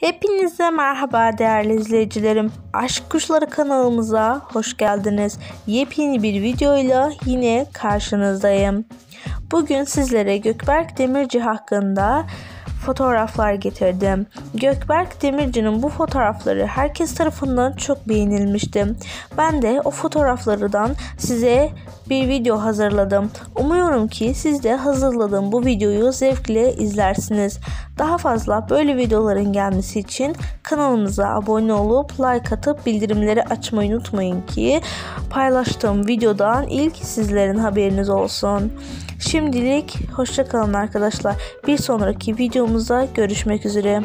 Hepinize merhaba değerli izleyicilerim. Aşk Kuşları kanalımıza hoş geldiniz. Yepyeni bir videoyla yine karşınızdayım. Bugün sizlere Gökberk Demirci hakkında fotoğraflar getirdim. Gökberk Demirci'nin bu fotoğrafları herkes tarafından çok beğenilmişti. Ben de o fotoğraflardan size bir video hazırladım. Umuyorum ki siz de hazırladığım bu videoyu zevkle izlersiniz. Daha fazla böyle videoların gelmesi için kanalımıza abone olup like atıp bildirimleri açmayı unutmayın ki paylaştığım videodan ilk sizlerin haberiniz olsun. Şimdilik hoşçakalın arkadaşlar. Bir sonraki videomuzda görüşmek üzere.